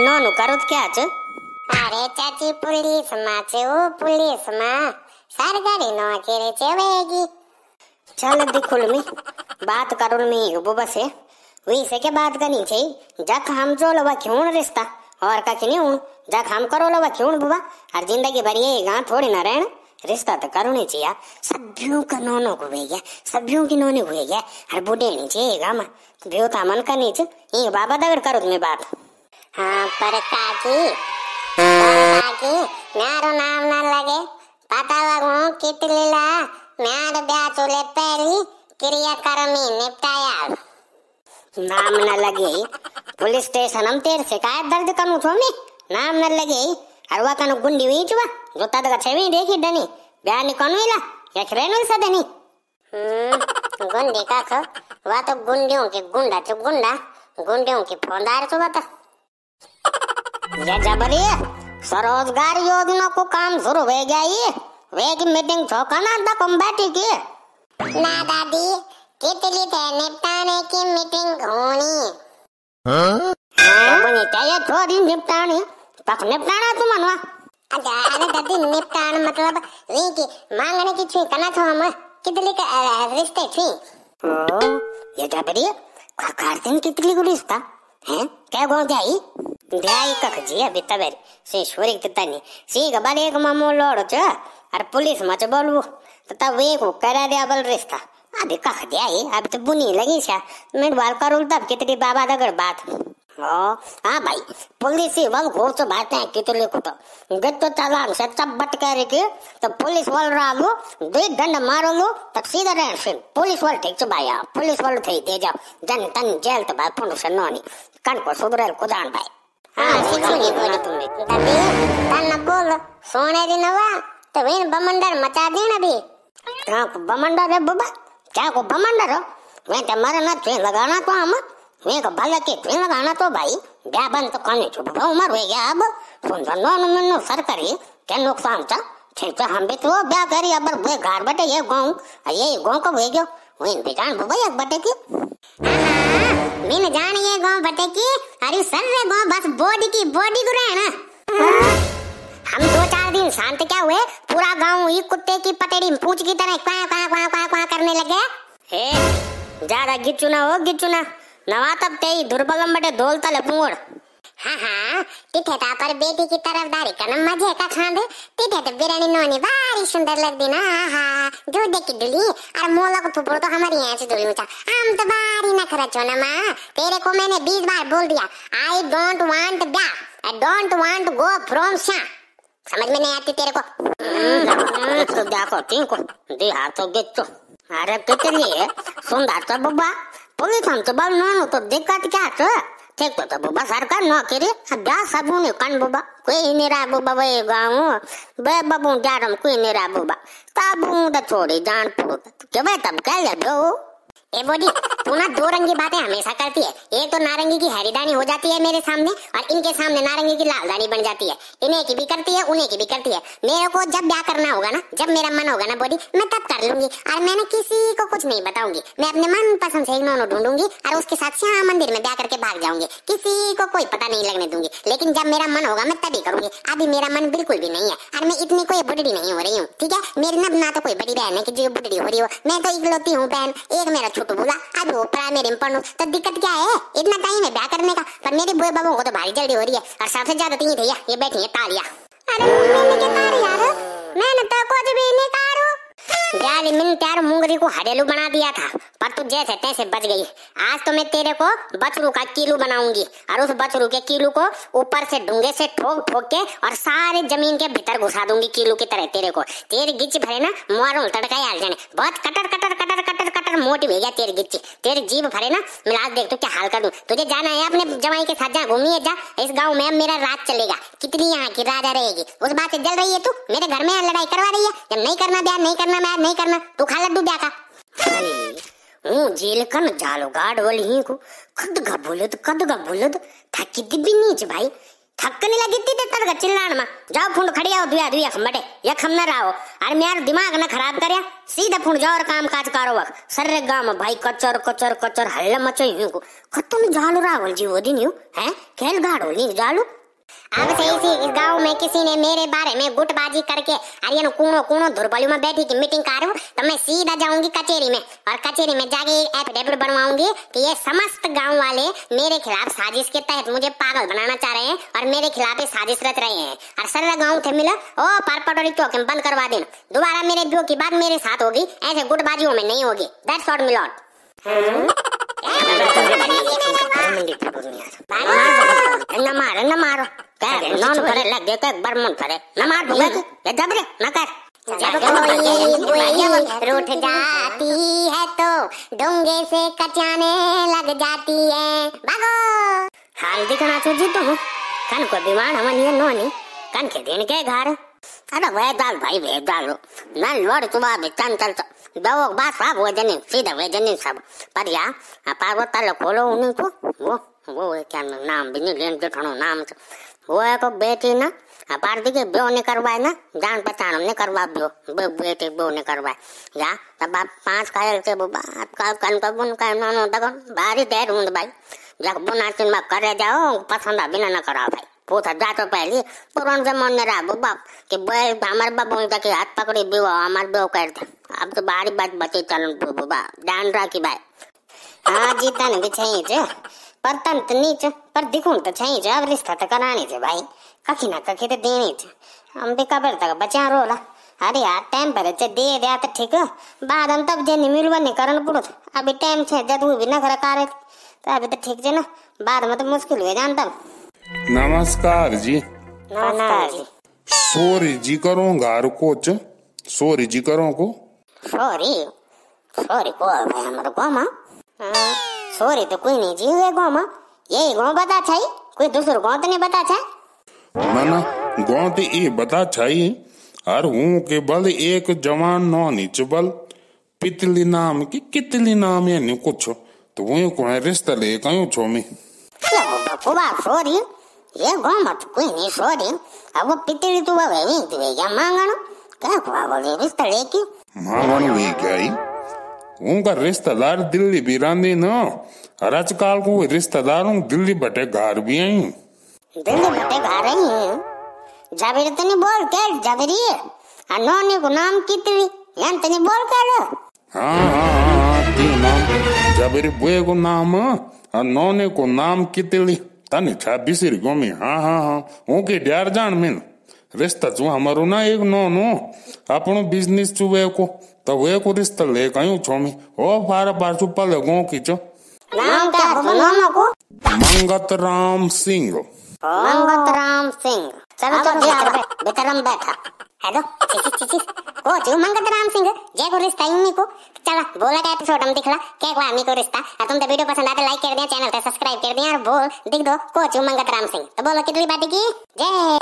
નાનું કરું તો ક્યાં છે અરે ચાચી પોલીસ માં છે ઓ પોલીસ માં સરકારી નોકરી છે વેગી चल देखो मी बात करो मी बुबा से वही से क्या बात करनी चाहिए जख हम जो लवा क्यों रिश्ता और का नहीं हूं जख हम करो लवा क्यों बुबा और जिंदगी भर ये गां थोड़ी ना रहना रिश्ता तो करो नहीं चाहिए सभ्यों का नोनो को हुए गया सभ्यों की नोने हुए गया और बूढ़े नहीं चाहिए गां में ब्योता मन का नीच ये बाबा दगड़ करो तुम्हें बात हाँ पर काकी पर काकी म्यारो नाम ना लगे। पता लगू कितलीला म्यार ब्याचुले पहली क्रियाक्रमी निपटाया। नाम न लगे। पुलिस स्टेशन हम तेरे शिकायत दर्ज करूँ छो मैं नाम न लगे। अरवा कनु गुंडी हुई चुवा जो तद का छेवी देखी डनी। ब्याह नि कनु इला या खरेनु सदनी हम्म गुंडी का खो। वा तो गुंडियों की गुंडा चुप गुंडा। गुंडियों की फोंदार चुप बता ये जबरी स्वरोजगार योजना को काम शुरू हो गया ये वे की मीटिंग छोकना तक हम बैठी की। ना दादी कितली थे निपटाने की मीटिंग होनी। बनी चाहिए थोड़ी निपटानी। तक निपटाना तुम मनवा। अच्छा अरे दादी निपटान मतलब वी की मांगने की छुई कना छो हम। कितली का रिश्ते छुई। ओ ये जबरी खारतिन कितली को रिश्ता हैं क्या गो जाई ध्याई कख जी अभी तबेर से छोरी कितनी सी गबाल एक मामो लोड़ छ और पुलिस मच बोलू तो तब वे को करा दिया बल रिश्ता अभी कख दियाई अभी तो बुनी लगी छा मैं बाल करूल तब कितनी बाबा दगड़ बात ओ हाँ भाई पुलिस ही वल घोर से बात है कितने को तो गत तो चालान से चब्बट कह रही के तो पुलिस वाल रहा लो दो दंड मारो लो तो सीधा रह फिर पुलिस वाल ठीक से भाई पुलिस वाल थे दे जाओ जन तन जेल तो भाई पुंड से नोनी कन को सुधरेल कुदान भाई। हाँ सीखूँगी बोली तुमने। दादी तन बोल। सोने दिन हुआ तो वेन बमंडर मचा देना भी हाँ को बमंडर है बुबा? क्या को बमंडर हो? वे तो मरे ना ट्रेन लगाना तो हम वे को भले के ट्रेन लगाना तो भाई। ब्याह बंद तो करनी चुप बहु उम्र हो गया अब। सुन नो नो नो सरकारी क्या नुकसान था? ठीक है हम भी तो ब्याह करी अब वे घर बटे ये गाँव ये गाँव कब हो गयो? वही बेचान बुबा एक बटे की। मैंने जान ये गाँव बटे की, अरे सर रे गाँव बस बॉडी की बॉडी गुरे है ना। हम दो चार दिन शांत क्या हुए, पूरा गाँव ही कुत्ते की पतेड़ी पूछ की तरह क्वा क्वा क्वा क्वा क्वा करने लगे। हे, ज़्यादा गिचुना हो गिचुना नवा तब ते ही दुर्बलम बटे धोल तले पुंगड़ हाँ हाँ तिथे पर बेटी की तरफदारी करना मज़े का खांदे। तिथे तो बिरयानी नोनी बारी सुंदर लगती ना हाँ जो देखी दुली अरे मोला को फुफड़ो तो हमारी यहाँ से दुली ऊँचा। हम तो बारी ना खर्च ना माँ, तेरे को मैंने बीस बार बोल दिया आई डोंट वांट ब्याह I don't want go from श्या समझ में नहीं आती तेरे को? तो देखो ठीक हो दी हाथों गिच्चू अरे कितनी है? सुंदर तो बुब्बा पुलिस हम तो बल नो तो दिक्कत क्या तो ठीक तो तो बुब्बा सरकार नौकरी ब्याह सबू ने कन बुब्बा कोई नहीं रहा बुब्बा वे गाँव बे बबू जारम कोई नहीं रहा बुब्बा तब तो छोड़ी जान पड़ो के भाई तब क्या जाओ ए बोडी तू ना दो रंगी बातें हमेशा करती है। एक तो नारंगी की हैरीदानी हो जाती है मेरे सामने और इनके सामने नारंगी की लालदानी बन जाती है। इन्हें की भी करती है, उन्हें की भी करती है। मेरे को जब ब्याह करना होगा ना, जब मेरा मन होगा ना बोली, मैं तब कर लूँगी और मैंने किसी को कुछ नहीं बताऊँगी। मैं अपने मन पसंद से ढूंढूँगी और उसके साथ श्याम मंदिर में ब्याह करके भाग जाऊँगी। किसी को कोई पता नहीं लगने दूँगी। लेकिन जब मेरा मन होगा, मैं तभी करूँगी। अभी मेरा मन बिल्कुल भी नहीं है और मैं इतनी कोई बुढ़ी नहीं हो रही हूँ, ठीक है? मेरी ना तो कोई बड़ी बहन है की जो बुढ़ी हो रही हो। मैं तो इकलौती हूँ बहन, एक मेरा छोटू बोला अब वो प्राइमरी में पढ़ू तो दिक्कत क्या है? इतना टाइम है ब्याह करने का, पर मेरे बुए बाबू को तो भारी जल्दी हो रही है, और सबसे ज़्यादा तीन भैया, ये बैठी है तालिया। अरे मैंने के तार यार मैंने तो कुछ भी नहीं तारू। यार मैंने प्यार मुंगरी को हरेलू बना दिया था। पर तू जैसे तैसे बच गई। आज तो मैं तेरे को बचरू का कीलू बनाऊँगी और उस बचरू के कीलू को ऊपर से डूँगे से ठोक ठोक के और सारे ज़मीन के भीतर घुसा दूँगी कीलू की तरह तेरे को। तेरी गिच्ची भरे ना मारो तड़का यार जाने। बहुत कटर कटर कटर कटर कटर मोटी गया तेरी गिच्ची। तेरी जीभ भरे ना, मैं आज देख तू क्या हाल कर दूँ। तुझे जाना है अपने जवाई के साथ, जा घूमनी है जा। इस गाँव में अब मेरा राज चलेगा। कितनी यहाँ की राजा रहेगी? उस बात से जल रही है तू? मेरे घर में लड़ाई करवा रही है? जब नहीं करना ब्याह, नहीं करना ब्याह, नहीं करना, तू खा लड्डू ब्याह का। हूँ, जेल कन जालो गाड वाली ही को। कद गा बोलद कद गा बोलद। थकी दिबी नीच भाई। थक नहीं लगी थी तेतर का चिल्लान में। जाओ फुंड खड़ी आओ, दुया दुया खमटे ये खम न रहो। अरे मेरा दिमाग न खराब करया। सीधा फुंड जाओ और काम काज करो वक सर्रे गाँव में भाई, कचर कचर कचर, हल्ला मचो यूँ को। खत्म जालू रावल जी, वो दिन यूँ, हैं? खेल गाड़ो ली जालू। अब से इसी इस गाँव में किसी ने मेरे बारे में गुटबाजी करके अरे नो कूणो कूणो धुरबलियों में बैठी की मीटिंग करूँ तो मैं सीधा जाऊँगी कचेरी में। और कचेरी में जाके एक एफिडेविट बनवाऊँगी कि ये समस्त गाँव वाले मेरे खिलाफ साजिश के तहत मुझे पागल बनाना चाह रहे हैं और मेरे खिलाफ ये साजिश रच रहे हैं। और सारा गाँव थे मिला ओ पारपटोरी चौक बंद करवा देना। दोबारा मेरे ब्यो की बात मेरे साथ होगी ऐसे गुटबाजियों में नहीं होगी। दैट्स वॉट मिलॉट न मार न मारो कह रे नॉन करे लग गए एक बार मन करे न मार दूँगा कि ये जब रे न कर जब कोई बुई रूठ जाती है तो डोंगे से कचाने लग जाती है। भागो। हाल दिखना चाहिए तुम। कन को बीमार हमन ये नोनी। कन के दिन के घर। अरे वे दाल भाई वे दाल न लोड तुबा भी चल दो बात साहब वो जनी सीधा वे जनी सब। पर या पार्वत तालो खोलो उन्हीं को। वो वो क्या नाम नहीं लेन देखणो नाम तो वो है को बेटी ना पार्टी के ब्यो ने करवाए ना, जान पहचान ने करवा ब्यो बे बेटी ब्यो ने करवाए। या तब आप पाँच कायल के बात का कन का बुन का नो नो दगन, बारी देर हुंद भाई। जब बुना चिन में करे जाओ, पसंद आ बिना न करा भाई। पूछा जा तो पहले पुरान जमाने रहा बाप, कि बे हमारे बाप बोलता कि हाथ पकड़ी बिवा हमारे ब्यो करते अब तो बारी बात बचे चलन बुबा ध्यान रखी भाई। हाँ जीता ने भी चाहिए छे। पर तन तो नीच पर दिखूं तो चाहिए छे अब रिश्ता तो करानी छे भाई। कखी ना कखी तो देनी छे हम भी कबर तक बचा रोला। अरे यार टाइम पर चे दे दिया तो ठीक। बाद हम तब जे मिलवा नहीं करन पड़ो अभी टाइम छे जब वो भी न कर कारे तो अभी तो ठीक छे ना। बाद में तो मुश्किल हो जान तब। नमस्कार जी। नमस्कार जी। सॉरी जी करो गार कोच? सॉरी जी करो को? सॉरी? सॉरी को है हमारे गाँव में? सॉरी तो कोई नहीं जी हुए गाँव में यही गाँव बता छाई कोई दूसरो गाँव तो नहीं बता छा मना गाँव ते ये बता छाई और हूँ के बल एक जवान नौ नीच बल पितली नाम की कितली नाम या नहीं कुछ तो वो को है रिश्ता ले कयूं छो में बकुबा सॉरी ये गाँव में तो कोई नहीं सॉरी अब वो पितली तो वो तो क्या मांगनो क्या कुआ बोले रिश्ता लेके मांगन वे गई उनका रिश्तेदार दिल्ली भी रहंदी न। और आजकल को रिश्तेदारों दिल्ली बटे घर भी आई। दिल्ली बटे घर ही है? जावेरी तो बोल के को नाम कितली यान तो नहीं बोल कर। हाँ हाँ हाँ हाँ ती नाम जबरी बुए को नाम। को नाम कितली तने छा बिसरी गोमी हाँ हाँ हाँ ड्यार जान रिश्ता चु हमारो ना एक नो नो अपनो बिज़नेस चु वे को तो वे को ले कयूं छोमी ओ फार पार चु पले गो की चो नाम क्या है? नौनो को। मंगत राम सिंह। मंगत राम सिंह। चलो चलो बेटर बेटर हम बैठा। हेलो चिचिस चिचिस ओ जो मंगत राम सिंह जय को रिश्ता यूँ को। चला बोला का एपिसोड हम दिखला। क्या को आमी को रिश्ता? और तुम तो वीडियो पसंद आते लाइक कर दिया चैनल पे सब्सक्राइब कर दिया और बोल दिख दो। को जो मंगत राम सिंह। तो बोलो कितनी बात की? जय।